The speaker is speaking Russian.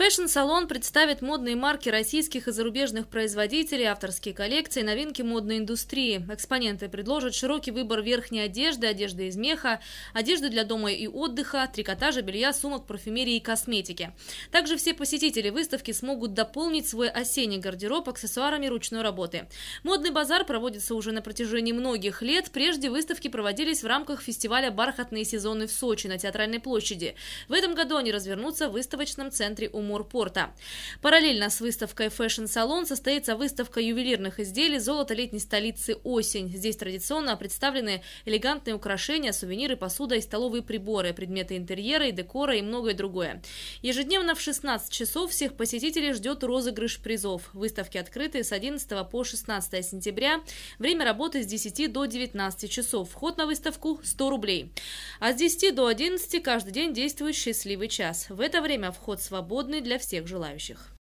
Fashion Salon представит модные марки российских и зарубежных производителей, авторские коллекции, новинки модной индустрии. Экспоненты предложат широкий выбор верхней одежды, одежды из меха, одежды для дома и отдыха, трикотажа, белья, сумок, парфюмерии и косметики. Также все посетители выставки смогут дополнить свой осенний гардероб аксессуарами ручной работы. Модный базар проводится уже на протяжении многих лет. Прежде выставки проводились в рамках фестиваля «Бархатные сезоны» в Сочи на Театральной площади. В этом году они развернутся в выставочном центре у Морпорта. Параллельно с выставкой Fashion Salon состоится выставка ювелирных изделий золота летней столицы «Осень». Здесь традиционно представлены элегантные украшения, сувениры, посуда и столовые приборы, предметы интерьера и декора и многое другое. Ежедневно в 16 часов всех посетителей ждет розыгрыш призов. Выставки открыты с 11 по 16 сентября. Время работы с 10 до 19 часов. Вход на выставку 100 рублей. А с 10 до 11 каждый день действует счастливый час. В это время вход свободный доступный для всех желающих.